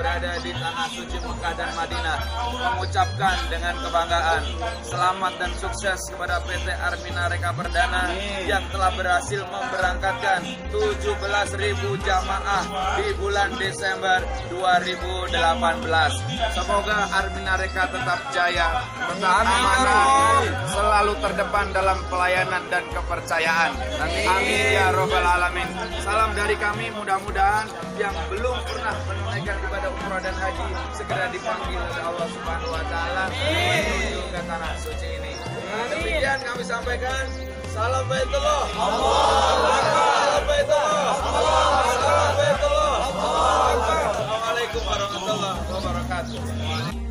berada di tanah suci Mekah dan Madinah mengucapkan dengan kebanggaan selamat dan sukses kepada PT Armina Reka Perdana yang telah berhasil memberangkatkan 17.000 jamaah di bulan Desember 2018. Semoga Armina Reka tetap jaya, amanah, selalu terdepan dalam pelayanan dan kepercayaan. Amin ya robbal alamin. Salam dari kami mudah-mudahan yang belum pernah menunaikan ibadah umrah dan haji segera dipanggil oleh Allah Subhanahu wa taala menuju ke tanah suci ini. Nah, demikian kami sampaikan. Salam baitullah. Salam baitullah. Salam baitullah. Assalamualaikum warahmatullahi wabarakatuh.